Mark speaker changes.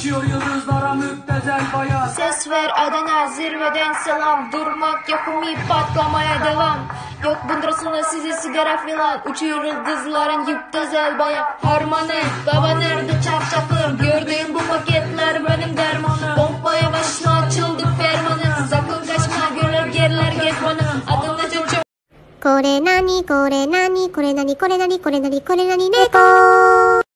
Speaker 1: Uçuyor yıldızlara müptezel bayan
Speaker 2: Ses ver Adana zirveden selam. Durmak yok patlamaya devam. Yok bundan sonra size sigara filan. Uçuyor yıldızların yüptezel bayan Harmanı baba nerede çarşafım? Gördüğüm bu paketler benim dermanım. Bombaya başına açıldı fermanı Sakın kaçma görür gerler gezmanı Adına çok çok
Speaker 3: これなにこれなにこれなにこれなにこれなにこれなに猫